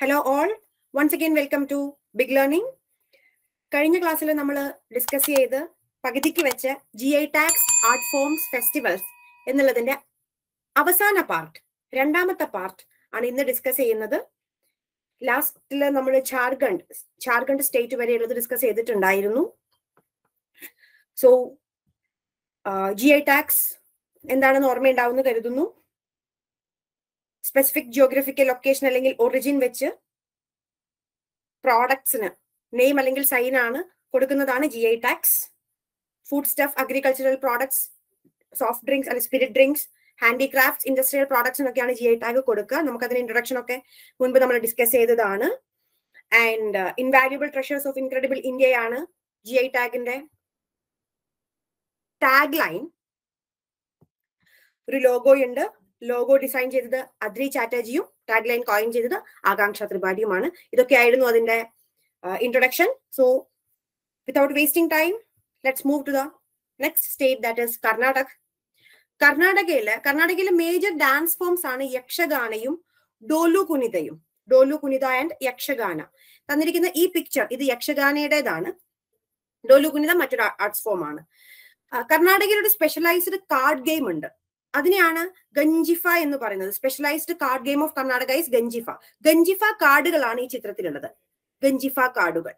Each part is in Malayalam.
Hello all once again welcome to Big Learning കഴിഞ്ഞ ക്ലാസ്സിൽ നമ്മൾ ഡിസ്കസ് ചെയ്ത് പകുതിക്ക് വെച്ച് G I tags art forms festivals എന്നുള്ളതിന്റെ അവസാന പാർട്ട് രണ്ടാമത്തെ പാർട്ട് ആണ് ഇന്ന് ഡിസ്കസ് ചെയ്യുന്നത്. ലാസ്റ്റിൽ നമ്മൾ ഝാർഖണ്ഡ് ഝാർഖണ്ഡ് സ്റ്റേറ്റ് വരെയുള്ളത് ഡിസ്കസ് ചെയ്തിട്ടുണ്ടായിരുന്നു. സോ ജി ഐ ടാക്സ് എന്താണെന്ന് ഓർമ്മയുണ്ടാവുമെന്ന് കരുതുന്നു. സ്പെസിഫിക് ജിയോഗ്രഫിക്കൽ ലൊക്കേഷൻ അല്ലെങ്കിൽ ഒറിജിൻ വെച്ച് പ്രോഡക്ട്സിന് നെയിം അല്ലെങ്കിൽ സൈൻ ആണ് കൊടുക്കുന്നതാണ് G I tags food stuff agricultural products soft drinks അല്ലെങ്കിൽ spirit drinks handicrafts industrial products പ്രോഡക്ട്സിനൊക്കെയാണ് G I tag കൊടുക്കുക. നമുക്ക് അതിന് ഇൻട്രൊഡക്ഷൻ ഒക്കെ മുൻപ് നമ്മൾ ഡിസ്കസ് ചെയ്തതാണ്. And invaluable treasures of incredible ഇന്ത്യയാണ് ജി ഐ ടാഗിന്റെ ടാഗ് ലൈൻ ഒരു ലോഗോയുണ്ട് ലോഗോ ഡിസൈൻ ചെയ്തത് അദ്രി ചാറ്റർജിയും ടാഗ് ലൈൻ കോയിൻ ചെയ്തത് ആകാംക്ഷ ത്രിപാഠിയുമാണ് ഇതൊക്കെ ആയിരുന്നു അതിന്റെ introduction so without wasting time let's move to the next state that is Karnataka കർണാടകയിൽ കർണാടകയിലെ മേജർ ഡാൻസ് ഫോംസ് ആണ് യക്ഷഗാനയും ഡോലു കുനിതയും. ഡോലു കുനിത ആൻഡ് യക്ഷഗാന. തന്നിരിക്കുന്ന ഈ പിക്ചർ ഇത് യക്ഷഗാനയുടേതാണ്. ഡോലു കുനിത മറ്റൊരു ആർട്സ് ഫോം ആണ്. കർണാടകയിൽ ഒരു സ്പെഷ്യലൈസ്ഡ് കാർഡ് ഗെയിം ഉണ്ട്. അതിനെയാണ് ഗഞ്ചിഫ എന്ന് പറയുന്നത്. Specialised card game of Karnataka is Ganjifa. Ganjifa കാർഡുകളാണ് ഈ ചിത്രത്തിലുള്ളത്. ഗഞ്ചിഫ കാർഡുകൾ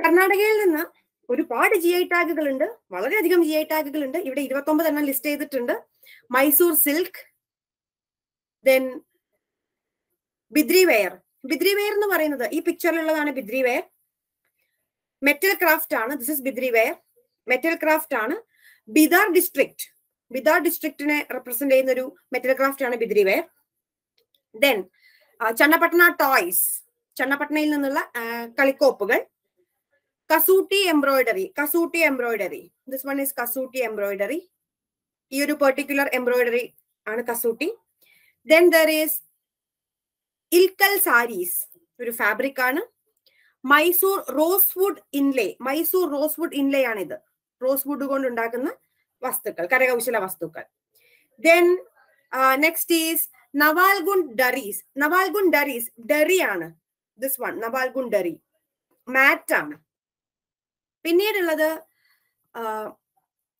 കർണാടകയിൽ നിന്ന് ഒരുപാട് ജി ഐ ടാഗുകൾ ഉണ്ട് വളരെയധികം ജി ഐ ടാഗുകൾ ഉണ്ട് ഇവിടെ ഇരുപത്തി ഒമ്പത് എണ്ണം ലിസ്റ്റ് ചെയ്തിട്ടുണ്ട്. Mysore silk then Bidri ware Bidri ware എന്ന് പറയുന്നത് ഈ പിക്ചറിലുള്ളതാണ് ബിദ്രി വെയർ മെറ്റൽ ക്രാഫ്റ്റ് ആണ്. This is Bidri ware metal craft ആണ്. ബിദാർ ഡിസ്ട്രിക്ട് ബിദാർ ഡിസ്ട്രിക്റ്റിനെ റെപ്രസെന്റ് ചെയ്യുന്ന ഒരു മെറ്റൽ ക്രാഫ്റ്റ് ആണ് Bidri ware then Channapatna toys ചണ്ണപട്ടണയിൽ നിന്നുള്ള കളിക്കോപ്പുകൾ. Kasuti embroidery Kasuti embroidery this one is Kasuti embroidery ഈ ഒരു പെർട്ടിക്കുലർ എംബ്രോയിഡറി ആണ് Kasuti. Then there is Ilkal saris. ഒരു ഫാബ്രിക് ആണ്. Mysore rosewood inlay. Mysore rosewood inlay ആണ് ഇത് റോസ്വുഡ് കൊണ്ട് ഉണ്ടാക്കുന്ന വസ്തുക്കൾ കരകൗശല വസ്തുക്കൾ. Then next is Navalgund durries Navalgund durries durry ആണ്. ദിസ് വൺ നവാൽഗുൺ ഡറി മാറ്റ് ആണ്. പിന്നീടുള്ളത്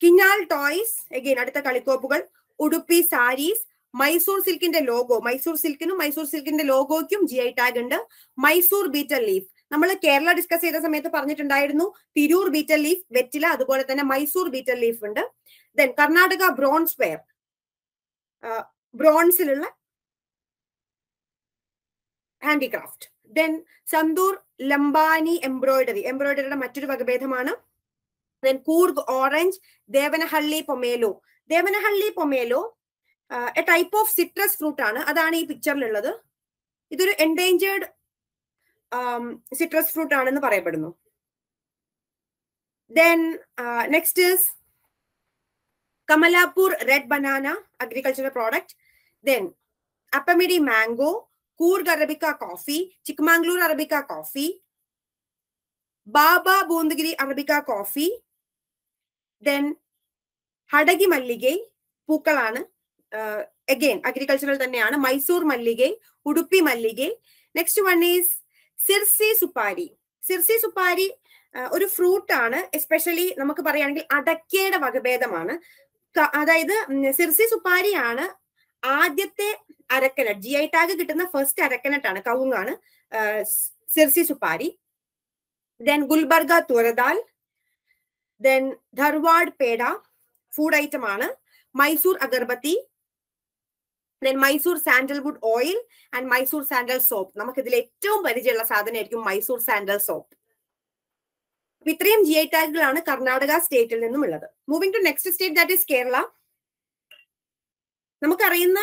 കിഞ്ഞാൽ ടോയ്സ് എഗെയിൻ അടുത്ത കളിക്കോപ്പുകൾ. ഉടുപ്പി സാരീസ് മൈസൂർ സിൽക്കിന്റെ ലോഗോ മൈസൂർ സിൽക്കിനും മൈസൂർ സിൽക്കിന്റെ ലോഗോയ്ക്കും ജി ഐ ടാഗ് ഉണ്ട്. മൈസൂർ ബീറ്റൽ ലീഫ് നമ്മൾ കേരള ഡിസ്കസ് ചെയ്ത സമയത്ത് പറഞ്ഞിട്ടുണ്ടായിരുന്നു തിരൂർ ബീറ്റൽ ലീഫ് വെറ്റില അതുപോലെ തന്നെ മൈസൂർ ബീറ്റൽ ലീഫ് ഉണ്ട്. Then Karnataka bronze ware ബ്രോൺസിലുള്ള handicraft then Sandur Lambani embroidery എംബ്രോയിഡറിയുടെ മറ്റൊരു വകഭേദമാണ്. Then Coorg orange Devanahalli pomelo. Devanahalli pomelo a type of citrus fruit ആണ്. അതാണ് ഈ പിക്ചറിലുള്ളത് ഇതൊരു എൻഡേഞ്ചേർഡ് സിട്രസ് ഫ്രൂട്ട് ആണെന്ന് പറയപ്പെടുന്നു. Then next is Kamalapur red banana agricultural product then Appemidi mango Coorg arabica coffee Chikmagalur arabica coffee Baba ബൂന്ദഗിരി arabica coffee then Hadagali Mallige പൂക്കളാണ് അഗെയിൻ അഗ്രികൾച്ചറൽ തന്നെയാണ്. Mysore Mallige Udupi Mallige next one is Sirsi Supari Sirsi Supari ഒരു ഫ്രൂട്ട് ആണ്. എസ്പെഷ്യലി നമുക്ക് പറയുകയാണെങ്കിൽ അടക്കയുടെ വകഭേദമാണ്. അതായത് സിർസി സുപ്പാരിയാണ് ആദ്യത്തെ അരക്കനട്ട് ജി ഐ ടാഗ് കിട്ടുന്ന ഫസ്റ്റ് അരക്കനട്ട് ആണ് കവുങ്ങാണ് Sirsi Supari then Gulbarga tur dal then Dharwad peda food item ആണ്. Mysore agarbatti then Mysore sandalwood oil and Mysore sandal soap നമുക്ക് ഇതിൽ ഏറ്റവും പരിചയമുള്ള സാധനമായിരിക്കും മൈസൂർ സാൻഡൽ സോപ്പ് ഇത്രയും ജി ഐ ടാഗുകളാണ് കർണാടക സ്റ്റേറ്റിൽ നിന്നും ഉള്ളത്. Moving to next state that is Kerala നമുക്കറിയുന്ന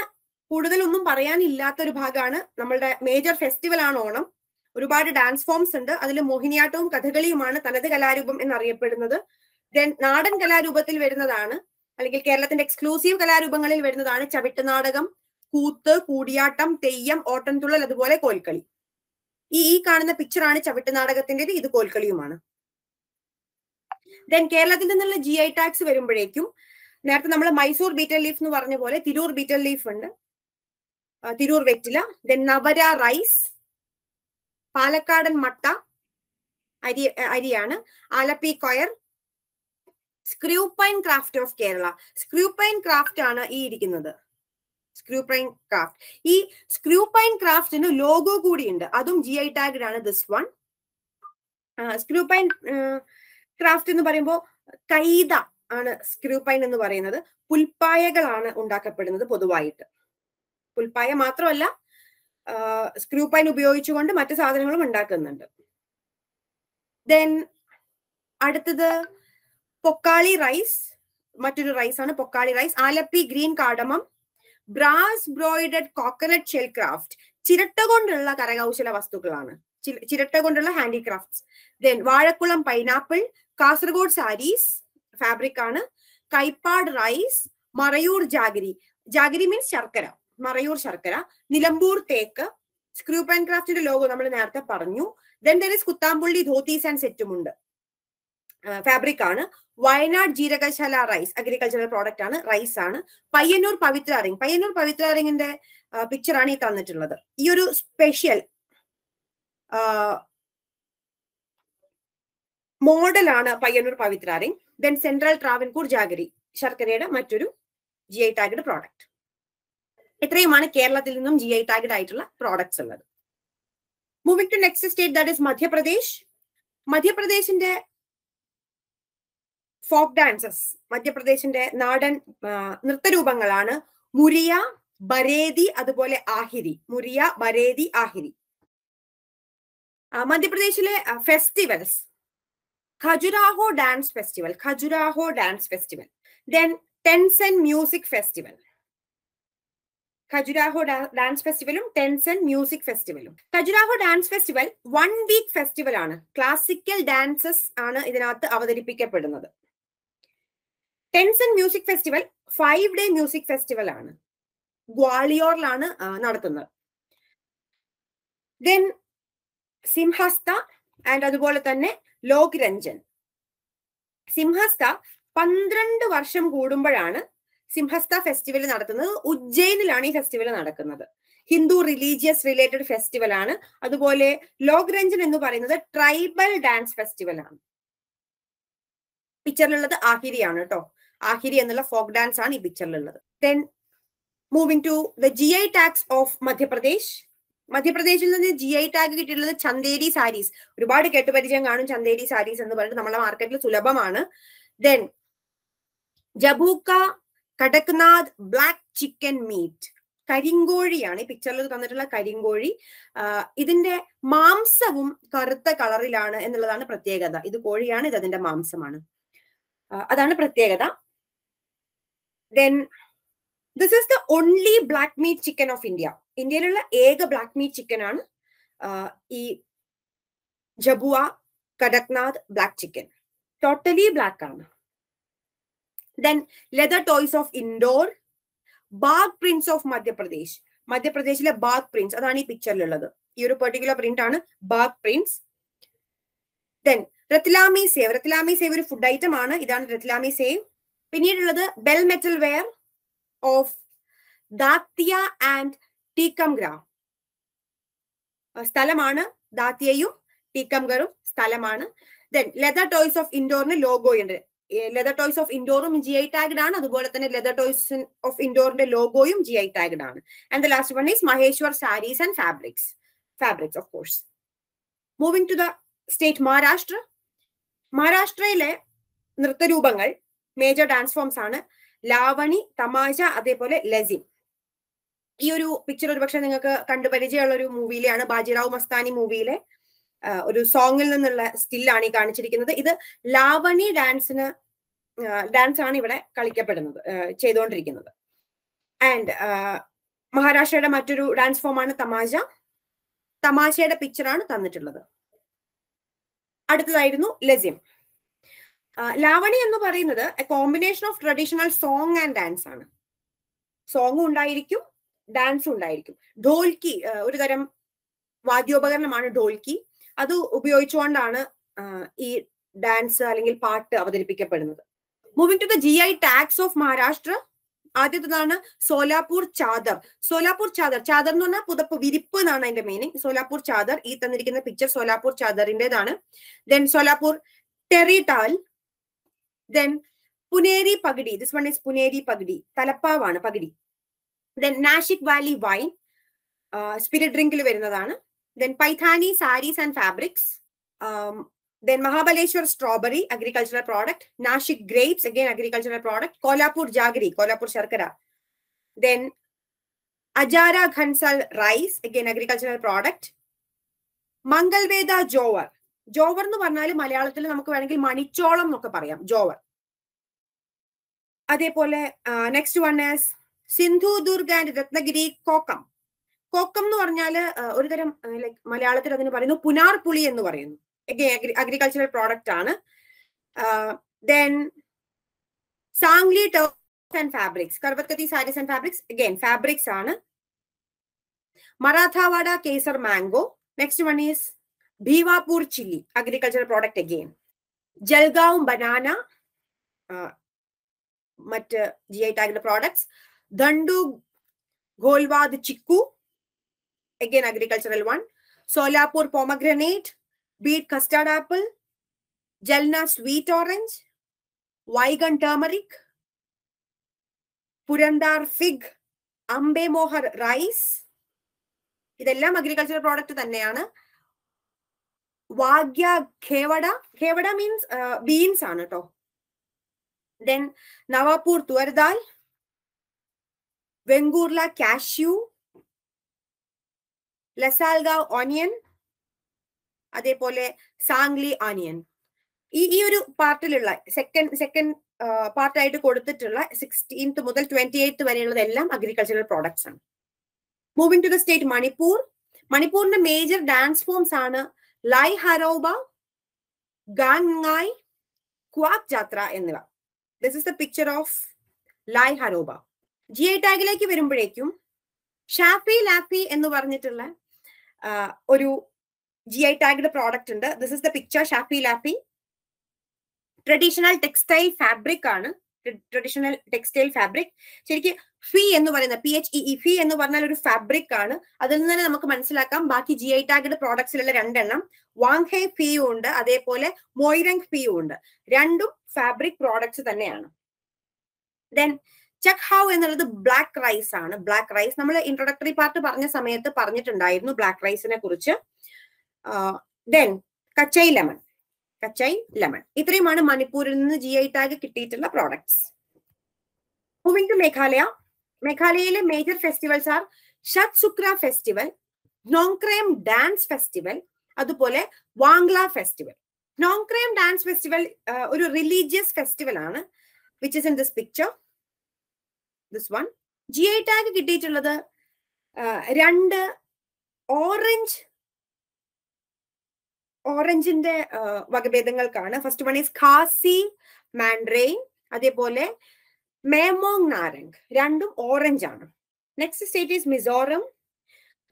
കൂടുതലൊന്നും പറയാനില്ലാത്ത ഒരു ഭാഗമാണ് നമ്മളുടെ മേജർ ഫെസ്റ്റിവൽ ആണ് ഓണം. ഒരുപാട് ഡാൻസ് ഫോംസ് ഉണ്ട്. അതിൽ മോഹിനിയാട്ടവും കഥകളിയുമാണ് തനത് കലാരൂപം എന്നറിയപ്പെടുന്നത്. ദെൻ നാടൻ കലാരൂപത്തിൽ വരുന്നതാണ്. അല്ലെങ്കിൽ കേരളത്തിന്റെ എക്സ്ക്ലൂസീവ് കലാരൂപങ്ങളിൽ വരുന്നതാണ് ചവിട്ടുനാടകം കൂത്ത് കൂടിയാട്ടം തെയ്യം ഓട്ടൻതുള്ളൽ അതുപോലെ കോൽക്കളി. ഈ ഈ കാണുന്ന പിക്ചറാണ് ചവിട്ട് നാടകത്തിന്റെ ഇത് കോൽക്കളിയുമാണ്. ദെൻ കേരളത്തിൽ നിന്നുള്ള ജി ഐ ടാക്സ് വരുമ്പോഴേക്കും നേരത്തെ നമ്മൾ മൈസൂർ ബീറ്റൽ ലീഫ് എന്ന് പറഞ്ഞ പോലെ തിരൂർ ബീറ്റൽ ലീഫ് ഉണ്ട്. തിരൂർ വെറ്റില. ദെൻ നവര റൈസ് പാലക്കാടൻ മട്ട അരി അരിയാണ്. Alleppey coir screw pine craft of Kerala screw pine craft ആണ് ഈ ഇരിക്കുന്നത്. സ്ക്രൂ പൈൻ ക്രാഫ്റ്റ് ഈ സ്ക്രൂ പൈൻ ക്രാഫ്റ്റിന് ലോഗോ കൂടിയുണ്ട്. അതും ജി ഐ ടാഗഡ് ആണ് this one screw pine craft എന്ന് പറയുമ്പോൾ കൈത ആണ് സ്ക്രൂ പൈൻ എന്ന് പറയുന്നത്. പുൽപ്പായകളാണ് ഉണ്ടാക്കപ്പെടുന്നത് പൊതുവായിട്ട്. പുൽപ്പായ മാത്രമല്ല സ്ക്രൂ പൈൻ ഉപയോഗിച്ചുകൊണ്ട് മറ്റു സാധനങ്ങളും ഉണ്ടാക്കുന്നുണ്ട്. ദെൻ അടുത്തത് പൊക്കാളി റൈസ് മറ്റൊരു റൈസ് ആണ് Pokkali rice Alleppey green cardamom. Brass broided coconut shell craft ചിരട്ട കൊണ്ടുള്ള കരകൗശല വസ്തുക്കളാണ്. ചിരട്ട കൊണ്ടുള്ള handicrafts then Vazhakulam pineapple Kasaragod saris fabric ആണ്. Kaipad rice Marayur jaggery. Jaggery means ശർക്കര മറയൂർ ശർക്കര. നിലമ്പൂർ തേക്ക് സ്ക്രൂപ്പ് ആൻഡ് ക്രാഫ്റ്റിന്റെ ലോഗോ നമ്മൾ നേരത്തെ പറഞ്ഞു. Then there is Kuthampully dhotis and സെറ്റുമുണ്ട് fabric ആണ്. Wayanad Jeerakasala rice agricultural product ആണ് റൈസ് ആണ്. പയ്യന്നൂർ പവിത്ര പയ്യന്നൂർ പവിത്ര റിംഗിന്റെ പിക്ചർ ആണ് ഈ തന്നിട്ടുള്ളത്. ഈ ഒരു സ്പെഷ്യൽ മോഡലാണ് Payyannur Pavithra then central Travancore jaggery ശർക്കരയുടെ മറ്റൊരു ജി ഐ ടാഗഡ് പ്രോഡക്റ്റ് ഇത്രയുമാണ് കേരളത്തിൽ നിന്നും ജി ഐ ടാഗഡ് ആയിട്ടുള്ള പ്രോഡക്ട്സ് ഉള്ളത്. Moving to next state that is Madhya Pradesh മധ്യപ്രദേശിന്റെ folk dances മധ്യപ്രദേശിന്റെ നാടൻ നൃത്തരൂപങ്ങളാണ് മുരിയ ബരേദി അതുപോലെ ആഹിരി. മുരിയ ബരേദി ആഹിരി. മധ്യപ്രദേശിലെ festivals. Khajuraho dance festival Khajuraho dance festival. Then Tansen music festival. Khajuraho dance ഫെസ്റ്റിവലും Tansen music ഫെസ്റ്റിവലും. Khajuraho dance festival one week festival ആണ് ക്ലാസിക്കൽ ഡാൻസസ് ആണ് ഇതിനകത്ത് അവതരിപ്പിക്കപ്പെടുന്നത്. Tansen music festival five day music festival ആണ്. ഗ്വാളിയോറിലാണ് നടത്തുന്നത്. ദെൻ സിംഹസ്ത ആൻഡ് അതുപോലെ തന്നെ ലോക് രഞ്ജൻ സിംഹസ്ത പന്ത്രണ്ട് വർഷം കൂടുമ്പോഴാണ് സിംഹസ്ത ഫെസ്റ്റിവൽ നടത്തുന്നത്. ഉജ്ജയിനിലാണ് ഈ ഫെസ്റ്റിവൽ നടക്കുന്നത്. ഹിന്ദു റിലീജിയസ് റിലേറ്റഡ് ഫെസ്റ്റിവൽ ആണ്. അതുപോലെ ലോക് രഞ്ജൻ എന്ന് പറയുന്നത് ട്രൈബൽ ഡാൻസ് ഫെസ്റ്റിവൽ ആണ്. പിക്ചറിലുള്ളത് ആഹിരിയാണ് കേട്ടോ ആഹിരി എന്നുള്ള ഫോക്ക് ഡാൻസ് ആണ് ഈ പിക്ചറിലുള്ളത് then moving to the G I tags of Madhya Pradesh. മധ്യപ്രദേശിൽ നിന്ന് ജി ഐ ടാഗ് കിട്ടിയിട്ടുള്ളത് ചന്ദേരി സാരീസ് ഒരുപാട് കേട്ടുപരിചയം കാണും ചന്ദേരി സാരീസ് എന്ന് പറഞ്ഞിട്ട് നമ്മളെ മാർക്കറ്റിൽ സുലഭമാണ്. Then Jhabua Kadaknath black chicken meat കരിങ്കോഴിയാണ് ഈ പിക്ചറിൽ തന്നിട്ടുള്ള കരിങ്കോഴി. ഇതിന്റെ മാംസവും കറുത്ത കളറിലാണ് എന്നുള്ളതാണ് പ്രത്യേകത. ഇത് കോഴിയാണ് ഇത് അതിന്റെ മാംസമാണ്. അതാണ് പ്രത്യേകത. Then this is the only black meat chicken of India ഇന്ത്യയിലുള്ള ഏക ബ്ലാക്ക് മീറ്റ് ചിക്കൻ ആണ് ഈ Jhabua Kadaknath black chicken totally black ആണ്. Then leather toys of Indore Bagh prints of Madhya Pradesh മധ്യപ്രദേശിലെ ബാഗ് പ്രിന്റ്സ് അതാണ് ഈ പിക്ചറിലുള്ളത് ഈ ഒരു പെർട്ടിക്കുലർ പ്രിന്റ് ആണ് ബാഗ് പ്രിന്റ്സ് ദെൻ രത്ലാമി സേവ് രത്ലാമി സേവ് ഒരു ഫുഡ് ഐറ്റം ആണ്. ഇതാണ് Ratlami sev പിന്നീടുള്ളത് bell metal ware of Datia and Tikamgarh സ്ഥലമാണ് ദാത്തിയയും ടീക്കംഗറും സ്ഥലമാണ്. ദെൻ ലെതർ ടോയ്സ് ഓഫ് ഇൻഡോറിന് ലോഗോ ഉണ്ട്. ലെതർ ടോയ്സ് ഓഫ് ഇൻഡോറും ജി ഐ ടാഗ്ഡ് ആണ്. അതുപോലെ തന്നെ ലെതർ ടോയ്സ് ഓഫ് ഇൻഡോറിന്റെ ലോഗോയും ജി ഐ ടാഗ്ഡ് ആണ്. And the last one is Maheshwar saris and fabrics fabrics of course moving to the state Maharashtra മഹാരാഷ്ട്രയിലെ നൃത്തരൂപങ്ങൾ മേജർ ഡാൻസ് ഫോംസ് ആണ്. ലാവണി തമാശ അതേപോലെ ലസിൻ ഈ ഒരു പിക്ചർ ഒരുപക്ഷെ നിങ്ങൾക്ക് കണ്ടുപരിചയമുള്ള ഒരു മൂവിയിലെയാണ് ബാജിറാവു മസ്താനി മൂവിയിലെ ഒരു സോങ്ങിൽ നിന്നുള്ള സ്റ്റില്ലാണ് ഈ കാണിച്ചിരിക്കുന്നത്. ഇത് ലാവണി ഡാൻസിന് ഡാൻസ് ആണ് ഇവിടെ കളിക്കപ്പെടുന്നത് ചെയ്തുകൊണ്ടിരിക്കുന്നത്. ആൻഡ് മഹാരാഷ്ട്രയുടെ മറ്റൊരു ഡാൻസ് ഫോമാണ് തമാശ. തമാശയുടെ പിക്ചറാണ് തന്നിട്ടുള്ളത്. അടുത്തതായിരുന്നു ലസ്യം ലാവണി എന്ന് പറയുന്നത് combination of traditional song and dance ആണ്. സോങ് ഉണ്ടായിരിക്കും ഡാൻസും ഉണ്ടായിരിക്കും. ഢോൽക്കി ഒരു തരം വാദ്യോപകരണമാണ് ഢോൽക്കി അത് ഉപയോഗിച്ചുകൊണ്ടാണ് ഈ ഡാൻസ് അല്ലെങ്കിൽ പാട്ട് അവതരിപ്പിക്കപ്പെടുന്നത്. Moving to the G I tags of Maharashtra ആദ്യത്തേതാണ് സോലാപൂർ ചാദർ. സോലാപൂർ ചാദർ ചാദർ എന്ന് പറഞ്ഞാൽ പുതപ്പ് വിരിപ്പ് എന്നാണ് അതിന്റെ മീനിങ് സോലാപൂർ ചാദർ ഈ തന്നിരിക്കുന്ന picture Solapur ചാദറിന്റേതാണ്. Then Solapur terry towel then Puneri Pagadi this one is Puneri Pagadi തലപ്പാവാണ് Pagadi then Nashik valley wine spirit ഡ്രിങ്കിൽ വരുന്നതാണ്. Then Paithani saris and fabrics then Mahabaleshwar strawberry agricultural product Nashik grapes again agricultural product Kolhapur jaggery Kolhapur ശർക്കര then Ajara Ghansal rice again agricultural product Mangalvedha jowar jowar എന്ന് പറഞ്ഞാൽ മലയാളത്തിൽ നമുക്ക് വേണമെങ്കിൽ മണിച്ചോളം എന്നൊക്കെ പറയാം. ജോവർ. അതേപോലെ next one as Sindhudurg and Ratnagiri kokum. Kokum എന്ന് പറഞ്ഞാൽ ഒരുതരം ലൈക് മലയാളത്തിൽ അതിന് പറയുന്നു പുനാർ പുളി എന്ന് പറയുന്നു. അഗ്രികൾച്ചറൽ പ്രോഡക്റ്റ് ആണ്. Then Sangli tops and fabrics Karvath Kati saris and fabrics again fabrics ആണ്. Marathwada Kesar mango next one is Bhiwapur chilli agricultural product again Jalgaon banana മറ്റ് ജി ഐ ടാഗിന്റെ products Dahanu Gholvad chikoo again agricultural one Solapur pomegranate Bede custard apple Jalna sweet orange വൈഗൺ turmeric പുരന്താർ fig അംബെ Mohr rice ഇതെല്ലാം അഗ്രികൾച്ചറൽ പ്രോഡക്റ്റ് തന്നെയാണ്. വാഗ്യ ഖേവട ഖേവട മീൻസ് ബീൻസ് ആണ് കേട്ടോ ദെൻ നവാപൂർ തുവർദാൽ വെങ്കൂർല കാഷ്യൂ ലസാൽഗാവ് ഓണിയൻ അതേപോലെ സാംഗ്ലി ഓണിയൻ ഈ ഈ ഒരു പാർട്ടിലുള്ള സെക്കൻഡ് സെക്കൻഡ് പാർട്ടായിട്ട് കൊടുത്തിട്ടുള്ള സിക്സ്റ്റീൻത്ത് മുതൽ ട്വന്റി എയ്ത്ത് വരെയുള്ളതെല്ലാം അഗ്രികൾച്ചറൽ പ്രോഡക്ട്സ് ആണ്. Moving to the state Manipur മണിപ്പൂരിന്റെ major dance forms ആണ് ലൈ ഹരോബ ഗാൻങ്ങായ് ക്വാക് ജാത്ര എന്നിവ. This is the picture of Lai Haraoba G I ടാഗിലേക്ക് വരുമ്പോഴേക്കും ഷാഫി ലാഫി എന്ന് പറഞ്ഞിട്ടുള്ള ഒരു ജി ഐ ടാഗിന്റെ പ്രോഡക്റ്റ് ഉണ്ട്. This is the picture Shaphee Lanphee traditional textile fabric ആണ്. ട്രഡീഷണൽ ടെക്സ്റ്റൈൽ ഫാബ്രിക് ശരിക്കും ഫി എന്ന് പറയുന്ന പി എച്ച് ഇ ഫി എന്ന് പറഞ്ഞാൽ ഒരു ഫാബ്രിക് ആണ്. അതിൽ നിന്ന് തന്നെ നമുക്ക് മനസ്സിലാക്കാം. ബാക്കി ജി ഐ ടാഗിന്റെ പ്രോഡക്ട്സിലുള്ള രണ്ടെണ്ണം. വാങ്ഹെ ഫിയും ഉണ്ട്. അതേപോലെ മോയിരങ് ഫിയും ഉണ്ട്. രണ്ടും ഫാബ്രിക് പ്രോഡക്ട്സ് തന്നെയാണ്. ദെൻ ചക് ഹൗ എന്നുള്ളത് ബ്ലാക്ക് റൈസ് ആണ്. ബ്ലാക്ക് റൈസ് നമ്മൾ ഇൻട്രൊഡക്ടറി പാർട്ട് പറഞ്ഞ സമയത്ത് പറഞ്ഞിട്ടുണ്ടായിരുന്നു ബ്ലാക്ക് റൈസിനെ കുറിച്ച്. Then Kachai lemon Kachai lemon ഇത്രയുമാണ് മണിപ്പൂരിൽ നിന്ന് ജി ഐ ടാഗ് കിട്ടിയിട്ടുള്ള products moving to Meghalaya. മേഘാലയയിലെ major festivals are Shad Sukra festival Nongkrem dance festival അതുപോലെ Wangala festival Nongkrem dance festival ഒരു റിലീജിയസ് ഫെസ്റ്റിവൽ ആണ്. Which is in this picture this one G I tag കിട്ടിയിട്ടുള്ളത് രണ്ട് ഓറഞ്ച് ഓറഞ്ചിന്റെ വകഭേദങ്ങൾക്കാണ്. First one is Khasi mandarin അതേപോലെ മേമോങ് നാരങ് രണ്ടും ഓറഞ്ച് ആണ്. നെക്സ്റ്റ് സ്റ്റേറ്റ് ഈസ് മിസോറം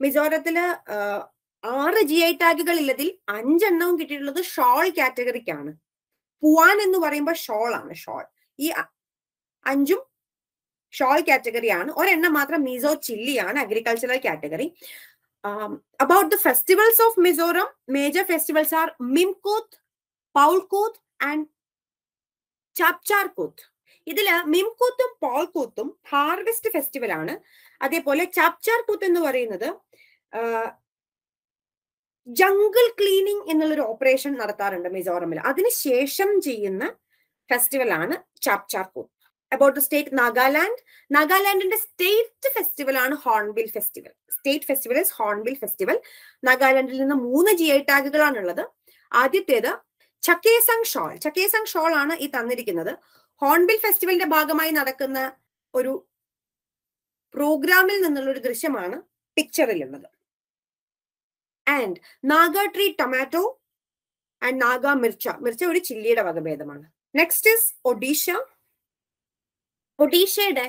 മിസോറത്തിൽ ആറ് ജി ഐ ടാഗുകൾ ഉള്ളതിൽ അഞ്ചെണ്ണവും കിട്ടിയിട്ടുള്ളത് ഷോൾ കാറ്റഗറിക്കാണ്. പുവാൻ എന്ന് പറയുമ്പോൾ ഷോൾ ആണ് ഷോൾ. ഈ അഞ്ചും ഷോൾ കാറ്റഗറിയാണ്. ഒരെണ്ണം മാത്രം മിസോ ചില്ലി ആണ് agricultural category about the festivals of Mizoram major festivals are Mimkut Pawlkut and Chapchar Kut ഇതിൽ മിംകൂത്തും പോൾകൂത്തും ഹാർവെസ്റ്റ് ഫെസ്റ്റിവൽ ആണ്. അതേപോലെ ചാപ്ചാർകൂത്ത് എന്ന് പറയുന്നത് ജംഗിൾ ക്ലീനിങ് എന്നുള്ളൊരു ഓപ്പറേഷൻ നടത്താറുണ്ട് മിസോറമിൽ അതിനുശേഷം ചെയ്യുന്ന ഫെസ്റ്റിവൽ ആണ് Chapcharkut about the state Nagaland നാഗാലാൻഡിന്റെ state festival ആണ് Hornbill festival state festival is Hornbill festival നാഗാലാൻഡിൽ നിന്ന് മൂന്ന് ജി ഐ ടാഗുകളാണ് ഉള്ളത് ആദ്യത്തേത് ചക്കേസങ് ഷോൾ ചക്കേസങ് ഷോൾ ആണ് ഈ തന്നിരിക്കുന്നത്. ഹോൺബിൽ ഫെസ്റ്റിവലിന്റെ ഭാഗമായി നടക്കുന്ന ഒരു പ്രോഗ്രാമിൽ നിന്നുള്ള ഒരു ദൃശ്യമാണ് പിക്ചറിലുള്ളത് and Naga tree tomato and Naga mircha mircha ഒരു ചില്ലിയുടെ വകഭേദമാണ്. നെക്സ്റ്റ് ഇസ് ഒഡീഷ ഒഡീഷയുടെ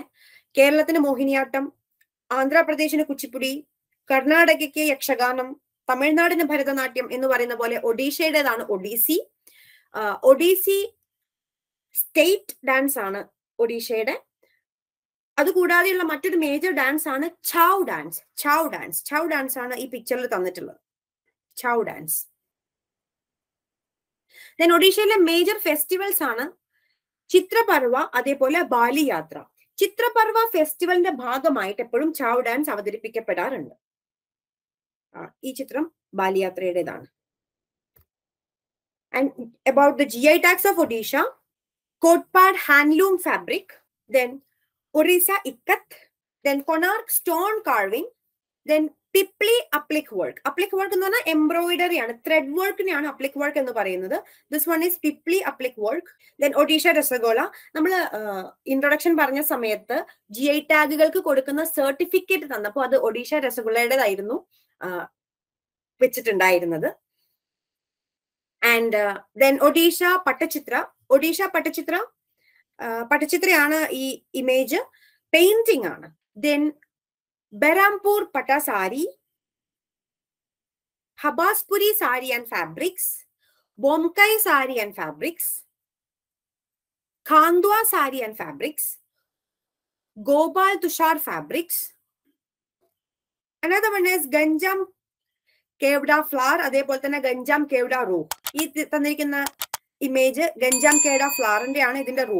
കേരളത്തിന് മോഹിനിയാട്ടം ആന്ധ്രാപ്രദേശിന് കുച്ചിപ്പുടി കർണാടകയ്ക്ക് യക്ഷഗാനം തമിഴ്നാടിന് ഭരതനാട്യം എന്ന് പറയുന്ന പോലെ ഒഡീഷയുടേതാണ് ഒഡീസി ഒഡീസി സ്റ്റേറ്റ് ഡാൻസ് ആണ് ഒഡീഷയുടെ അതുകൂടാതെയുള്ള മറ്റൊരു മേജർ ഡാൻസ് ആണ് Chhau dance Chhau dance Chhau dance ആണ് ഈ പിക്ചറിൽ തന്നിട്ടുള്ളത്. ചാവ് ഡാൻസ് ദെൻ ഒഡീഷയിലെ മേജർ ഫെസ്റ്റിവൽസ് ആണ് ചിത്രപർവ അതേപോലെ ബാലി യാത്ര ചിത്രപർവ ഫെസ്റ്റിവലിന്റെ ഭാഗമായിട്ട് എപ്പോഴും ചാവ് ഡാൻസ് അവതരിപ്പിക്കപ്പെടാറുണ്ട്. ഈ ചിത്രം ബാലിയാത്രയുടേതാണ് and about the G I tags of Odisha Kotpad handloom fabric then Orissa ikat then Konark stone carving then Pipli applique work. Applique work എന്ന് പറഞ്ഞാൽ എംബ്രോയിഡറി ആണ് ത്രെഡ് വർക്കിനെയാണ് അപ്ലിക് വർക്ക് എന്ന് പറയുന്നത്. This one is Pipli applique work. Then Odisha rasagola നമ്മൾ ഇൻട്രൊഡക്ഷൻ പറഞ്ഞ സമയത്ത് ജി ഐ ടാഗുകൾക്ക് കൊടുക്കുന്ന സർട്ടിഫിക്കറ്റ് തന്നപ്പോൾ അത് ഒഡീഷ രസഗുളയുടേതായിരുന്നു വെച്ചിട്ടുണ്ടായിരുന്നത്. ആൻഡ് ദെൻ ഒഡീഷ പട്ടചിത്ര ഒഡീഷ പട്ടചിത്ര പട്ടചിത്രയാണ് ഈ ഇമേജ് പെയിന്റിംഗ് ആണ്. Then Berhampur Patta sari Habaspuri sari and fabrics Bomkai sari and fabrics Khandua sari and fabrics Gopal Tussar fabrics another one is Ganjam Kewda flower അതേപോലെ തന്നെ ഗഞ്ചാം കേവ്ഡ റൂ ഈ തന്നിരിക്കുന്ന ഇമേജ് ഗഞ്ചാം കേവ്ഡ ഫ്ലവറിന്റെ ആണ് ഇതിന്റെ റൂ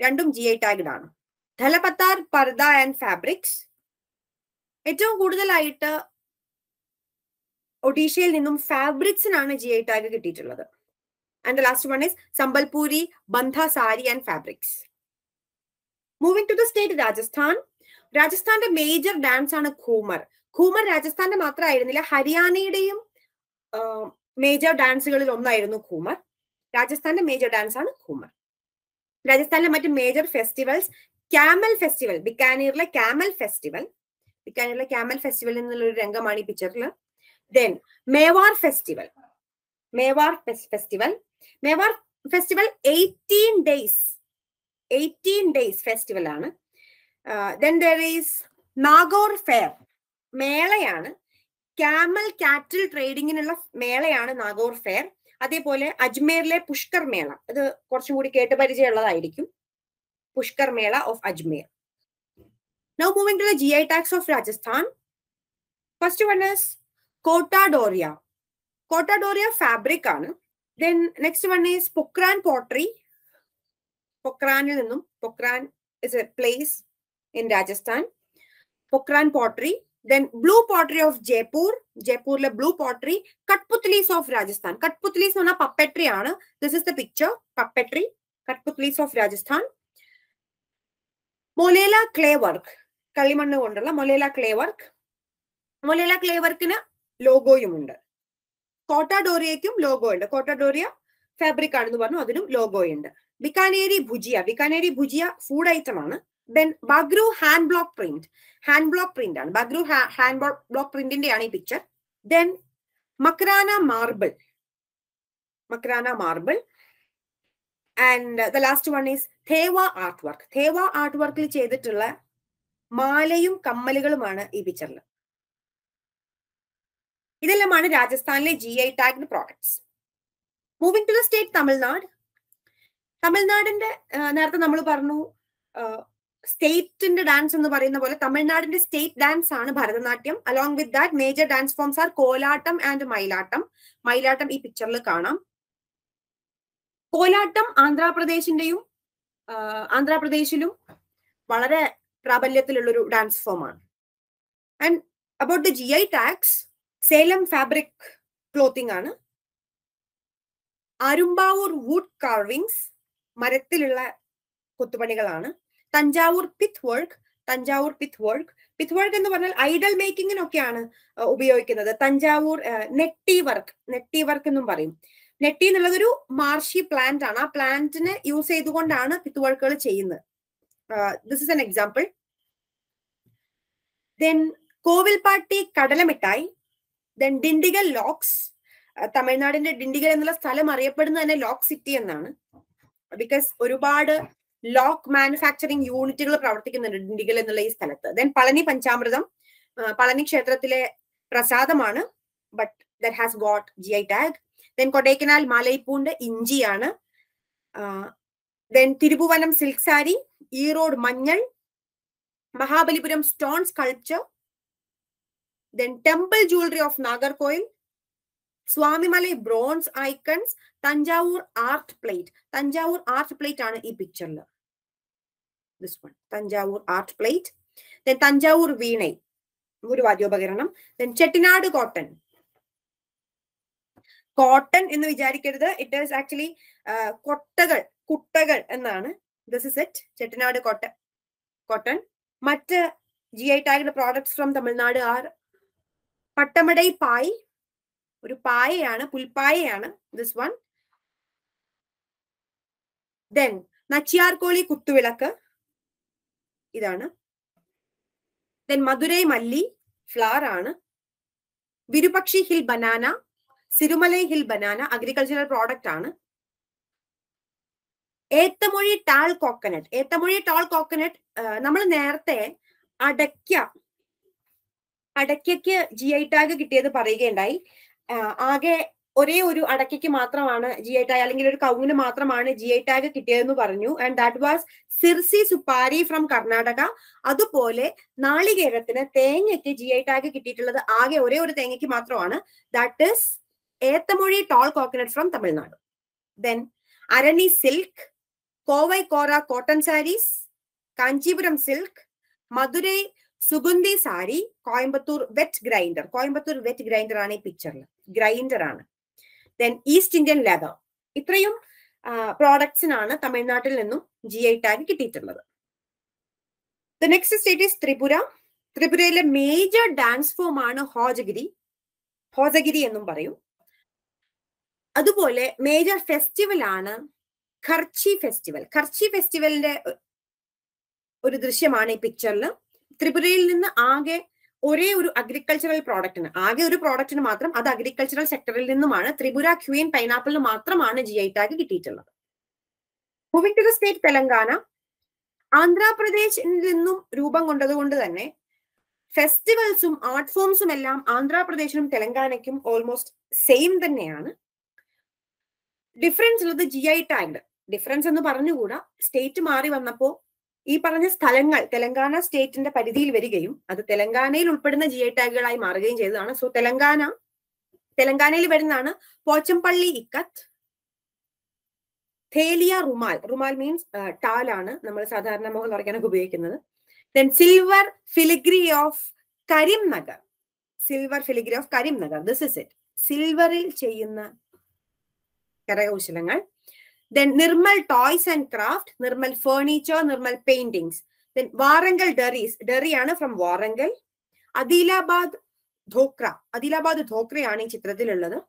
രണ്ടും ജി ഐ ടാഗ്ഡ് ആണ്. ധലപത്താർ പർദ ആൻഡ് ഫാബ്രിക്സ് ഏറ്റവും കൂടുതലായിട്ട് ഒഡീഷയിൽ നിന്നും ഫാബ്രിക്സിനാണ് ജി ഐ ടാഗ് കിട്ടിയിട്ടുള്ളത്. And last one is Sambalpuri Bandha sari and fabrics moving to the state Rajasthan രാജസ്ഥാന്റെ major dance ആണ് ഖൂമർ ഖൂമർ രാജസ്ഥാന്റെ മാത്രമായിരുന്നില്ല ഹരിയാനയുടെയും മേജർ ഡാൻസുകളിൽ ഒന്നായിരുന്നു ഖൂമർ രാജസ്ഥാന്റെ മേജർ ഡാൻസ് ആണ് ഖൂമർ രാജസ്ഥാനിലെ മറ്റ് മേജർ ഫെസ്റ്റിവൽസ് ക്യാമൽ ഫെസ്റ്റിവൽ ബിക്കാനീറിലെ ക്യാമൽ ഫെസ്റ്റിവൽ ബിക്കാനീറിലെ ക്യാമൽ ഫെസ്റ്റിവൽ എന്നുള്ള ഒരു രംഗമാണ് ഈ പിക്ചറിൽ then Mewar festival Mewar festival Mewar festival eighteen days eighteen days festival ആണ്. Then there is Nagaur fair മേളയാണ്. Camel cattle ട്രേഡിങ്ങിനുള്ള മേളയാണ് നാഗോർ ഫെയർ അതേപോലെ അജ്മീറിലെ പുഷ്കർ മേള. അത് കുറച്ചും കൂടി കേട്ട് പരിചയമുള്ളതായിരിക്കും. Pushkar mela of Ajmer. Now moving to G I tags of Rajasthan first one is Kota Doria Kota Doria fabric ആണ്. Then next one is Pokaran pottery പൊക്രാനിൽ നിന്നും Pokaran is a place in Rajasthan Pokaran pottery then blue pottery of Jaipur ജയ്പൂരിലെ blue pottery Kathputlis of Rajasthan Kathputlis എന്ന് പറഞ്ഞാൽ പപ്പട്രി ആണ്. This is the picture puppetry Kathputlis of Rajasthan Molela clay work കളിമണ്ണ് കൊണ്ടുള്ള Molela clay work Molela clay വർക്കിന് ലോഗോയും ഉണ്ട്. കോട്ടാഡോറിയയ്ക്കും ലോഗോ ഉണ്ട്. കോട്ടാഡോറിയ ഫാബ്രിക് ആണെന്ന് പറഞ്ഞു. അതിനും ലോഗോ ഉണ്ട്. ബിക്കാനേരി ഭുജിയ ബിക്കാനേരി ഭുജിയ ഫുഡ് ഐറ്റം ആണ്. Then Bagru hand block print hand block print ആണ്. ബഗ്രു ഹാൻഡ് ബ്ലോക്ക് പ്രിന്റിന്റെ ആണ് ഈ picture then Makrana marble Makrana marble and the last one is Thewa art work Thewa art വർക്കിൽ ചെയ്തിട്ടുള്ള മാലയും കമ്മലുകളുമാണ് ഈ പിക്ചറിൽ ഇതെല്ലാമാണ് രാജസ്ഥാനിലെ G I tagged products moving to the state Tamil Nadu തമിഴ്നാടിന്റെ നേരത്തെ നമ്മൾ പറഞ്ഞു സ്റ്റേറ്റിന്റെ ഡാൻസ് എന്ന് പറയുന്ന പോലെ തമിഴ്നാടിന്റെ സ്റ്റേറ്റ് ഡാൻസ് ആണ് Bharatanatyam. Along with that major dance forms are Kolattam and Mayilattam. Mayilattam ഈ പിക്ചറിൽ കാണാം. കോലാട്ടം ആന്ധ്രാപ്രദേശിന്റെയും ആന്ധ്രാപ്രദേശിലും വളരെ പ്രാബല്യത്തിലുള്ള ഒരു ഡാൻസ് ഫോം ആണ്. And about the G I tags Salem fabric clothing ആണ്. അരുമ്പാവൂർ വുഡ് കാർവിങ്സ് മരത്തിലുള്ള കൊത്തുപണികളാണ്. Thanjavur pith work Thanjavur pith work pith work എന്ന് പറഞ്ഞാൽ ഐഡൽ മേക്കിങ്ങിനൊക്കെയാണ് ഉപയോഗിക്കുന്നത്. തഞ്ചാവൂർ നെട്ടി വർക്ക് നെട്ടി വർക്ക് എന്നും പറയും. നെട്ടി എന്നുള്ളത് ഒരു മാർഷി പ്ലാന്റ് ആണ്. ആ പ്ലാന്റിന് യൂസ് ചെയ്തുകൊണ്ടാണ് പിത്ത് വർക്കുകൾ ചെയ്യുന്നത് this is an example then Kovilpatti Kadalaimittai then Dindigul locks തമിഴ്നാടിന്റെ ഡിണ്ടിഗൽ എന്നുള്ള സ്ഥലം അറിയപ്പെടുന്നത് തന്നെ ലോക്ക് സിറ്റി എന്നാണ്. ബിക്കോസ് ഒരുപാട് ലോക്ക് മാനുഫാക്ചറിങ് യൂണിറ്റുകൾ പ്രവർത്തിക്കുന്നുണ്ട് ഡിണ്ടിഗൽ എന്നുള്ള ഈ സ്ഥലത്ത്. ദെൻ പളനി പഞ്ചാമൃതം പളനി ക്ഷേത്രത്തിലെ പ്രസാദമാണ്. But that has got G I tag then Kodaikanal Malaipoondu ഇഞ്ചിയാണ്. Then Thirubuvanam silk sari Erode മഞ്ഞൾ Mahabalipuram stone sculpture then temple jewellery of Nagercoil Swamimalai bronze icons Thanjavur art plate. Thanjavur art plate ആണ് ഈ പിക്ചറിൽ this one Thanjavur art plate. Then Thanjavur veenai. ഒരു വാദ്യോപകരണം ദെൻ ചെട്ടിനാട് കോട്ടൺ. കോട്ടൺ എന്ന് വിചാരിക്കരുത്. ഇറ്റ് ഈസ് ആക്ച്വലി കൊട്ടകൾ കുട്ടകൾ എന്നാണ്. This is it Chettinad Kottan Kottan. മറ്റ് G I ടാഗിന്റെ products from Tamil Nadu are Pattamadai pai ഒരു പായയാണ് പുൽപ്പായയാണ് this one then Nachiarkoil kuthuvilakku ഇതാണ്. ദെൻ മധുരൈ മല്ലി ഫ്ലവർ ആണ്. Virupakshi hill banana Sirumalai hill banana agricultural product ആണ്. Eathomozhi tall coconut Eathomozhi tall coconut നമ്മൾ നേരത്തെ അടയ്ക്ക അടയ്ക്കയ്ക്ക് ജി ഐ ടാഗ് കിട്ടിയത് പറയുകയുണ്ടായി. ആകെ ഒരേ ഒരു അടക്കയ്ക്ക് മാത്രമാണ് ജി ഐ ടാഗ് അല്ലെങ്കിൽ ഒരു കൗങ്ങിന് മാത്രമാണ് ജി ഐ ടാഗ് കിട്ടിയതെന്ന് പറഞ്ഞു. And that was Sirsi supari from Karnataka അതുപോലെ നാളികേരത്തിന് തേങ്ങയ്ക്ക് ജി ഐ ടാഗ് കിട്ടിയിട്ടുള്ളത് ആകെ ഒരേ ഒരു തേങ്ങയ്ക്ക് മാത്രമാണ്. That is Eathomozhi tall coconut from Tamil Nadu then Arani silk Kovai Kora cotton saris Kanchipuram silk Madurai Sungudi sari Coimbatore wet grinder Coimbatore wet grinder ആണ് ഈ പിക്ചറിൽ ഗ്രൈൻഡർ ആണ്. ദെൻ ഈസ്റ്റ് ഇന്ത്യൻ ലെതർ ഇത്രയും പ്രോഡക്ട്സിനാണ് തമിഴ്നാട്ടിൽ നിന്നും ജി ഐ ടാഗ് കിട്ടിയിട്ടുള്ളത്. The next state is Tripura ത്രിപുരയിലെ മേജർ ഡാൻസ് ഫോം ആണ് ഹോജഗിരി ഹോജഗിരി എന്നും പറയും. അതുപോലെ മേജർ ഫെസ്റ്റിവൽ ആണ് ഖർച്ചി ഫെസ്റ്റിവൽ ഖർച്ചി ഫെസ്റ്റിവലിന്റെ ഒരു ദൃശ്യമാണ് ഈ പിക്ചറിൽ ത്രിപുരയിൽ നിന്ന് ആകെ ഒരേ ഒരു അഗ്രികൾച്ചറൽ പ്രോഡക്റ്റിന് ആകെ ഒരു പ്രോഡക്റ്റിന് മാത്രം അത് അഗ്രികൾച്ചറൽ സെക്ടറിൽ നിന്നുമാണ് ത്രിപുര ക്വീൻ പൈനാപ്പിളിന് മാത്രമാണ് ജി ഐ ടാഗ് കിട്ടിയിട്ടുള്ളത്. Moving to the state Telangana ആന്ധ്രാപ്രദേശിൽ നിന്നും രൂപം കൊണ്ടതുകൊണ്ട് തന്നെ ഫെസ്റ്റിവൽസും ആർട്ട് ഫോംസും എല്ലാം ആന്ധ്രാപ്രദേശിനും തെലങ്കാനയ്ക്കും ഓൾമോസ്റ്റ് സെയിം തന്നെയാണ്. ഡിഫറൻസ് ഉള്ളത് ജി ഐ ടാഗ് ഡിഫറൻസ് എന്ന് പറഞ്ഞുകൂടാ. സ്റ്റേറ്റ് മാറി വന്നപ്പോ ഈ പറഞ്ഞ സ്ഥലങ്ങൾ തെലങ്കാന സ്റ്റേറ്റിന്റെ പരിധിയിൽ വരികയും അത് തെലങ്കാനയിൽ ഉൾപ്പെടുന്ന ജി ഐ ടാഗുകളായി മാറുകയും ചെയ്തതാണ്. സോ തെലങ്കാന തെലങ്കാനയിൽ വരുന്നതാണ് പോച്ചംപള്ളി ഇക്കത്ത് തേലിയ റുമാൽ. റുമാൽ മീൻസ് ടാലാണ് നമ്മൾ സാധാരണ മുഖം പറയാനൊക്കെ ഉപയോഗിക്കുന്നത്. Then silver filigree of Karimnagar silver filigree of Karimnagar this is it സിൽവറിൽ ചെയ്യുന്ന കരകൗശലങ്ങൾ. Then Nirmal toys and craft Nirmal furniture Nirmal paintings then Warangal durries ഡെറിയാണ് from Warangal. Adilabad Dhokra Adilabad ധോക്രയാണ് ഈ ചിത്രത്തിലുള്ളത്.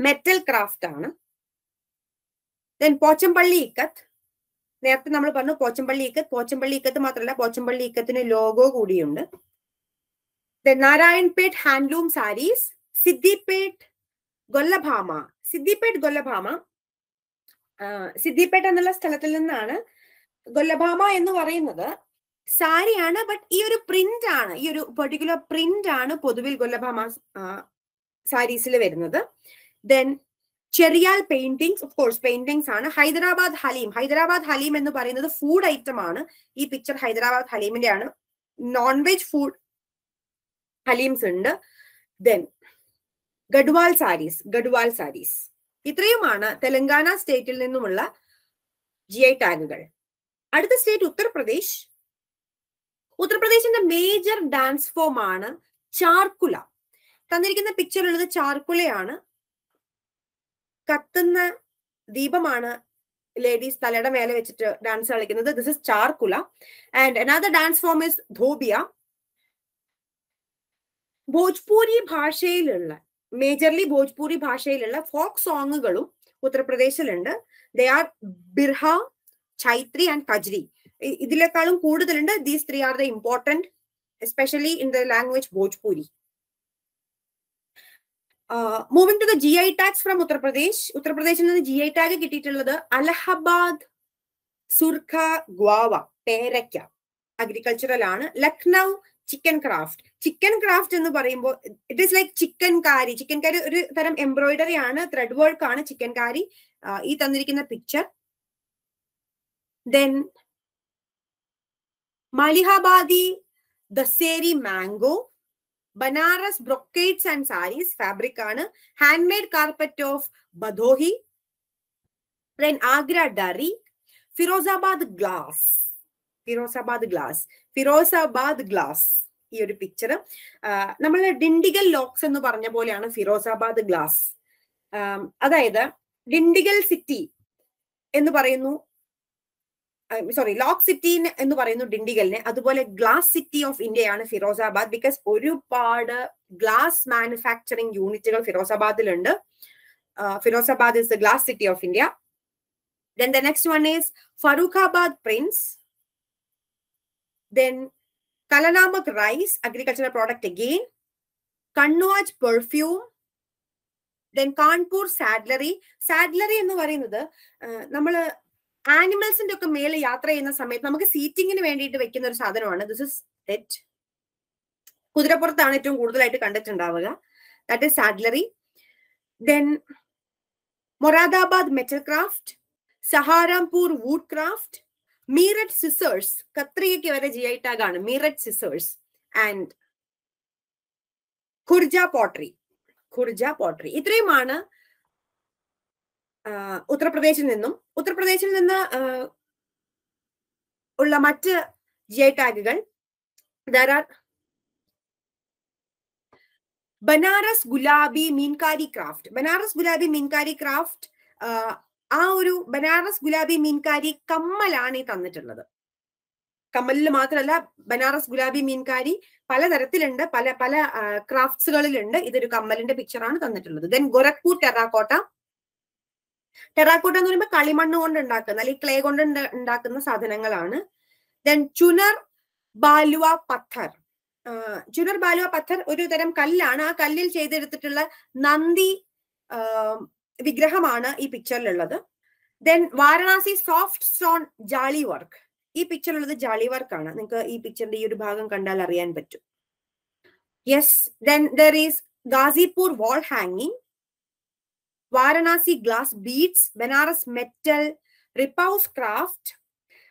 മെറ്റൽ ക്രാഫ്റ്റ് ആണ്. ദെൻ പോച്ചമ്പള്ളി ഇക്കത്ത്. നേരത്തെ നമ്മൾ പറഞ്ഞു പോച്ചമ്പള്ളി ഇക്കത്ത്. പോച്ചമ്പള്ളി ഇക്കത്ത് മാത്രമല്ല പോച്ചമ്പള്ളി ഇക്കത്തിന് ലോഗോ കൂടിയുണ്ട്. Then Narayanpet handloom saris Siddipet Gollabhama. സിദ്ദിപേട്ട് Gollabhama Siddipet എന്നുള്ള സ്ഥലത്തിൽ നിന്നാണ് ഗൊല്ലഭാമ എന്ന് പറയുന്നത്. സാരിയാണ് ബട്ട് ഈ ഒരു പ്രിന്റ് ആണ് ഈ ഒരു പെർട്ടിക്കുലർ പ്രിന്റ് ആണ് പൊതുവിൽ ഗൊല്ലഭാമ സാരീസിൽ വരുന്നത്. Then Cheriyal paintings of course paintings ആണ്. ഹൈദരാബാദ് ഹലീം ഹൈദരാബാദ് ഹലീം എന്ന് പറയുന്നത് ഫുഡ് ഐറ്റം ആണ്. ഈ പിക്ചർ ഹൈദരാബാദ് ഹലീമിന്റെ ആണ്. നോൺ വെജ് ഫുഡ് ഹലീംസ് ഉണ്ട്. ദെൻ ഗഡ്വാൾ സാരീസ് ഗഡ്വാൾ സാരീസ്. ഇത്രയുമാണ് തെലങ്കാന സ്റ്റേറ്റിൽ നിന്നുമുള്ള ജി ഐ ടാഗുകൾ. അടുത്ത സ്റ്റേറ്റ് ഉത്തർപ്രദേശ്. ഉത്തർപ്രദേശിന്റെ മേജർ ഡാൻസ് ഫോം ആണ് ചാർക്കുല. തന്നിരിക്കുന്ന പിക്ചർ ഉള്ളത് ചാർക്കുലയാണ്. കത്തുന്ന ദീപമാണ് ലേഡീസ് തലയുടെ മേലെ വെച്ചിട്ട് ഡാൻസ് കളിക്കുന്നത്. This is Charkula. And another dance form is Dhobiya. Bhojpuri ഭാഷയിലുള്ള മേജർലി ഭോജ്പൂരി ഭാഷയിലുള്ള ഫോക്ക് സോങ്ങുകളും ഉത്തർപ്രദേശിലുണ്ട്. They are Birha Chaiti and Kajri ഇതിനേക്കാളും കൂടുതലുണ്ട്. These three are the important especially in the language Bhojpuri. Moving to the G I tags from Uttar Pradesh. ഉത്തർപ്രദേശിൽ നിന്ന് ജി ഐ ടാഗ് കിട്ടിയിട്ടുള്ളത് അലഹബാദ് സുർഖ ഗ്വാവ പേരയ്ക്ക. അഗ്രികൾച്ചറൽ ആണ്. ലക്നൗ ചിക്കൻ ക്രാഫ്റ്റ് ചിക്കൻ ക്രാഫ്റ്റ് എന്ന് പറയുമ്പോൾ it is like chikan kari chikan kari ഒരു തരം എംബ്രോയിഡറി ആണ് ത്രെഡ് വർക്ക് ആണ് ചിക്കൻ കാരി ഈ തന്നിരിക്കുന്ന picture then Malihabadi Dussehri mango Banaras brocades and saris fabric ആണ്. Hand made carpet of Bhadohi then Agra durrie Firozabad glass Firozabad glass. Firozabad glass ഈ ഒരു പിക്ചർ നമ്മൾ ഡിണ്ടിഗൽ ലോക്സ് എന്ന് പറഞ്ഞ പോലെയാണ് ഫിറോസാബാദ് ഗ്ലാസ്. അതായത് ഡിണ്ടിഗൽ സിറ്റി എന്ന് പറയുന്നു സോറി ലോക്ക് സിറ്റി എന്ന് പറയുന്നു ഡിണ്ടിഗലിനെ. അതുപോലെ ഗ്ലാസ് സിറ്റി ഓഫ് ഇന്ത്യയാണ് ഫിറോസാബാദ് ബിക്കോസ് ഒരുപാട് ഗ്ലാസ് മാനുഫാക്ചറിങ് യൂണിറ്റുകൾ ഫിറോസാബാദിലുണ്ട് Firozabad is the glass city of India then the next one is Farrukhabad prints then Kalanamak rice, agricultural product again. Kannuaj perfume. Then Kanpur saddlery saddlery എന്ന് പറയുന്നത് നമ്മൾ ആനിമൽസിന്റെ ഒക്കെ മേലെ യാത്ര ചെയ്യുന്ന സമയത്ത് നമുക്ക് സീറ്റിങ്ങിന് വേണ്ടിയിട്ട് വെക്കുന്ന ഒരു സാധനമാണ്. ദിസ് ഇസ് ഡെറ്റ് കുതിരപ്പുറത്താണ് ഏറ്റവും കൂടുതലായിട്ട് കണ്ടിട്ടുണ്ടാവുക. That is saddlery then Moradabad metal craft Saharanpur wood craft Meerut scissors കത്രികയ്ക്ക് വരെ ജി ഐ ടാഗ് ആണ്. Meerut scissors and Khurja pottery Khurja pottery ഇത്രയുമാണ് ഉത്തർപ്രദേശിൽ നിന്നും. ഉത്തർപ്രദേശിൽ നിന്ന് ഉള്ള മറ്റ് ജി ഐ ടാഗുകൾ ബനാറസ് ഗുലാബി മീൻകാരി ക്രാഫ്റ്റ് ബനാറസ് ഗുലാബി മീൻകാരി ക്രാഫ്റ്റ് ആ ഒരു ബനാറസ് ഗുലാബി മീൻകാരി കമ്മലാണ് ഈ തന്നിട്ടുള്ളത്. കമ്മലിൽ മാത്രമല്ല ബനാറസ് ഗുലാബി മീൻകാരി പലതരത്തിലുണ്ട്. പല പല ക്രാഫ്റ്റ്സുകളിലുണ്ട്. ഇതൊരു കമ്മലിന്റെ പിക്ചറാണ് തന്നിട്ടുള്ളത്. Then Gorakhpur terracotta. ടെറാക്കോട്ട എന്ന് പറയുമ്പോൾ കളിമണ്ണ് കൊണ്ട് ഉണ്ടാക്കുന്ന അല്ലെങ്കിൽ ക്ലേ കൊണ്ട് ഉണ്ടാക്കുന്ന സാധനങ്ങളാണ്. ദെൻ ചുനർ ബാലുവ പത്ഥർ. ചുനർ ബാലുവ പത്ഥർ ഒരു തരം കല്ലാണ്. ആ കല്ലിൽ ചെയ്തെടുത്തിട്ടുള്ള നന്ദി വിഗ്രഹമാണ് ഈ പിക്ചറിലുള്ളത് then Varanasi soft stone jali work ഈ പിക്ചറിലുള്ളത് ജാളി വർക്ക് ആണ്. നിങ്ങൾക്ക് ഈ പിക്ചറിന്റെ ഈ ഒരു ഭാഗം കണ്ടാൽ അറിയാൻ പറ്റും. Yes then there is Ghazipur wall ഹാങ്ങിങ് Varanasi glass beads Banaras metal repousse craft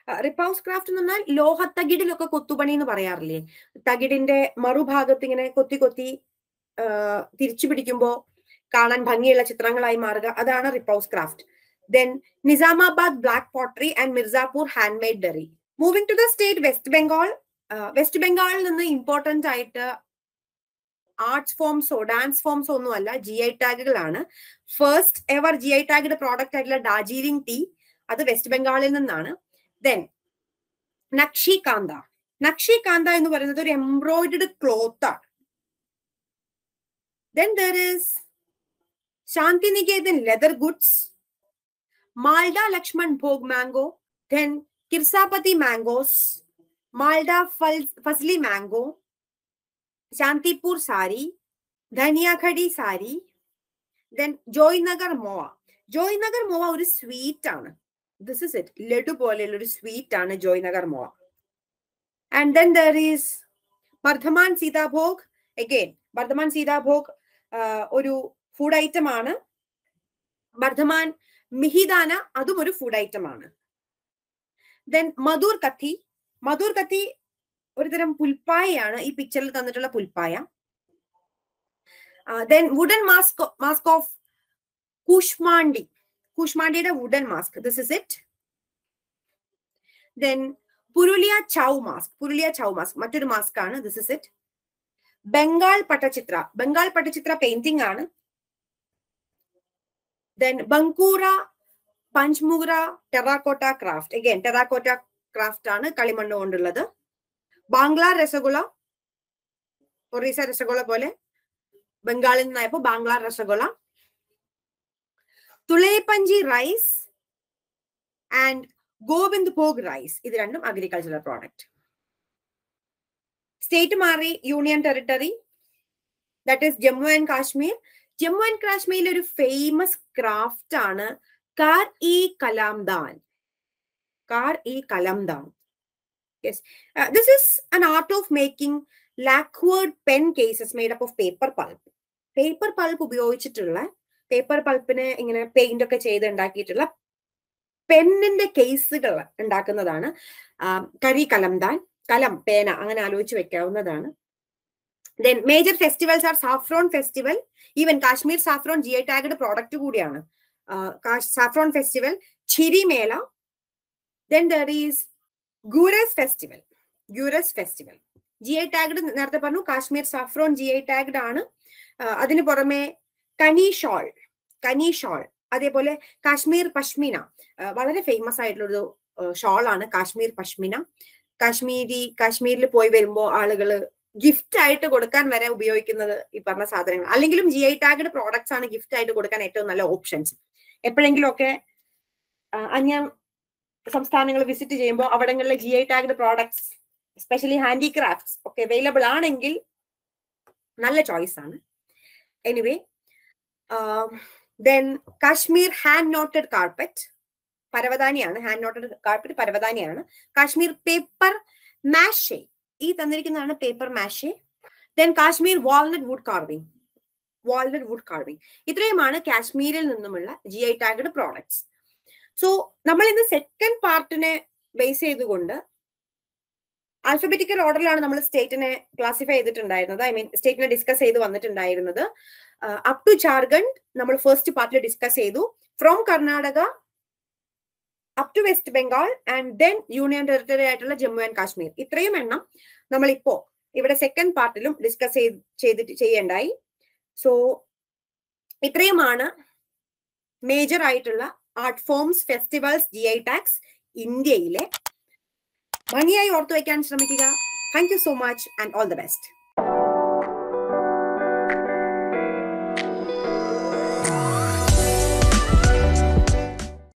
repousse craft എന്ന് പറഞ്ഞാൽ ലോഹ തകിടിലൊക്കെ കൊത്തുപണി എന്ന് പറയാറില്ലേ? തകിടിന്റെ മറുഭാഗത്ത് ഇങ്ങനെ കൊത്തി കൊത്തി തിരിച്ചു പിടിക്കുമ്പോ കാണാൻ ഭംഗിയുള്ള ചിത്രങ്ങളായി മാറുക. അതാണ് repousse craft then Nizamabad black pottery and Mirzapur hand made durrie moving to the state West Bengal West ബംഗാളിൽ നിന്ന് ഇമ്പോർട്ടന്റ് ആയിട്ട് ആർട്സ് ഫോംസോ ഡാൻസ് ഫോംസോ ഒന്നുമല്ല ജി ഐ ടാഗുകളാണ് ഫസ്റ്റ് എവർ ജി ഐ ടാഗിന്റെ പ്രോഡക്റ്റ് ആയിട്ടുള്ള ഡാർജിലിംഗ് ടീ അത് വെസ്റ്റ് ബംഗാളിൽ നിന്നാണ്. ദെൻ നക്ഷി കാന്ത നക്ഷി കാന്ത എന്ന് പറയുന്നത് ഒരു എംബ്രോയിഡഡ് ക്ലോത്ത് ആണ്. Then there is Santiniketan leather goods Malda Lakshman Bhog mango then Khirsapati mangoes Malda Fazli mango Shantipur sari Dhaniakhali sari then Joy nagar moa Joy nagar moa ഒരു സ്വീറ്റ് ആണ് ദിസ് ഇസ് ഇറ്റ് ലഡു പോലെയുള്ള ഒരു സ്വീറ്റ് ആണ് Joynagar moa and then there is Bardhaman Sitabhog again Bardhaman Sitabhog ഒരു ഫുഡ് ഐറ്റം ആണ്. ബർദ്ധമാൻ മിഹിദാന അതും ഒരു ഫുഡ് ഐറ്റം ആണ്. ദെൻ മധൂർ കത്തി. മധൂർ കത്തി ഒരുതരം പുൽപ്പായയാണ്. ഈ പിക്ചറിൽ തന്നിട്ടുള്ള പുൽപ്പായ. Then wooden mask mask of Kushmandi കൂഷ്മാണ്ടിയുടെ wooden mask this is it then Purulia Chau mask Purulia Chau mask മറ്റൊരു മാസ്ക് ആണ്. This is it Bengal Patachitra Bengal Patachitra painting ആണ്. Then Bankura, Panchmura terracotta craft. Again, terracotta craft ആണ് കളിമണ്ണ് കൊണ്ടുള്ളത്. ബാംഗ്ല രസഗുള ഒറീസ രസഗുള പോലെ ബംഗാളിൽ നിന്നായപ്പോ Bangla rasgulla Tulaipanji rice and Gobind bhog rice ഇത് രണ്ടും അഗ്രികൾച്ചറൽ പ്രോഡക്റ്റ് സ്റ്റേറ്റ് മാറി union territory that is Jammu and Kashmir Jammu and കാശ്മീരിലെ ഒരു ഫേമസ് ക്രാഫ്റ്റ് ആണ് kar e kalamdan kar e kalamdan yes this is an art of making lacquered pen cases made up of paper pulp paper pulp ഉപയോഗിച്ചിട്ടുള്ള പേപ്പർ പൾപ്പിനെ ഇങ്ങനെ പെയിന്റ് ഒക്കെ ചെയ്ത് ഉണ്ടാക്കിയിട്ടുള്ള പെന്നിന്റെ കേസുകൾ ഉണ്ടാക്കുന്നതാണ് കരി കലംദാൻ കലം പേന അങ്ങനെ ആലോചിച്ച് വെക്കാവുന്നതാണ്. Then major festivals are saffron festival even Kashmir saffron G I tagged product കൂടിയാണ്. സാഫ്രോൺ ഫെസ്റ്റിവൽ ചിരി മേള then there is Gurez festival Gurez festival G I tagged നേരത്തെ പറഞ്ഞു Kashmir saffron G I tagged ആണ്. അതിന് പുറമെ കനി ഷോൾ കനി ഷോൾ അതേപോലെ കാശ്മീർ പഷ്മിന വളരെ ഫേമസ് ആയിട്ടുള്ളൊരു ഷോൾ ആണ് കാശ്മീർ പഷ്മിന കാശ്മീരി കാശ്മീരിൽ പോയി വരുമ്പോൾ ആളുകൾ ഗിഫ്റ്റ് ആയിട്ട് കൊടുക്കാൻ വരെ ഉപയോഗിക്കുന്നത് ഈ പറഞ്ഞ സാധനങ്ങൾ. അല്ലെങ്കിലും ജി ഐ ടാഗഡ് പ്രോഡക്ട്സ് ആണ് ഗിഫ്റ്റ് ആയിട്ട് കൊടുക്കാൻ ഏറ്റവും നല്ല ഓപ്ഷൻസ് എപ്പോഴെങ്കിലും ഒക്കെ അന്യ സംസ്ഥാനങ്ങൾ വിസിറ്റ് ചെയ്യുമ്പോൾ അവിടങ്ങളിലെ G I tagged products especially handicrafts ഒക്കെ അവൈലബിൾ ആണെങ്കിൽ നല്ല ചോയ്സ് ആണ്. Anyway then Kashmir hand knotted carpet പരവതാനിയാണ് hand knotted carpet പരവതാനിയാണ് കാശ്മീർ പേപ്പർ മാഷേ ഈ തന്നിരിക്കുന്നതാണ് paper mache then Kashmir walnut wood carving walnut wood carving ഇത്രയുമാണ് കാശ്മീരിൽ നിന്നുമുള്ള G I tagged products so നമ്മൾ ഇന്ന് സെക്കൻഡ് പാർട്ടിനെ ബേസ് ചെയ്തുകൊണ്ട് ആൽഫബറ്റിക്കൽ ഓർഡറിലാണ് നമ്മൾ സ്റ്റേറ്റിനെ ക്ലാസിഫൈ ചെയ്തിട്ടുണ്ടായിരുന്നത്. ഐ മീൻ സ്റ്റേറ്റിനെ ഡിസ്കസ് ചെയ്ത് വന്നിട്ടുണ്ടായിരുന്നത്. അപ് ടു ജാർഖണ്ഡ് നമ്മൾ ഫസ്റ്റ് പാർട്ടിൽ ഡിസ്കസ് ചെയ്തു. From Karnataka up to West Bengal and then union territory ആയിട്ടുള്ള ജമ്മു ആൻഡ് കാശ്മീർ ഇത്രയും എണ്ണം നമ്മൾ ഇപ്പോ ഇവിടെ സെക്കൻഡ് പാർട്ടിലും ഡിസ്കസ് ചെയ്തിട്ട് ചെയ്യേണ്ടായി. സോ ഇത്രയുമാണ് മേജർ ആയിട്ടുള്ള art forms festivals G I tags ഇന്ത്യയിലെ. ഭംഗിയായി ഓർത്തു വയ്ക്കാൻ ശ്രമിക്കുക. Thank you so much and all the best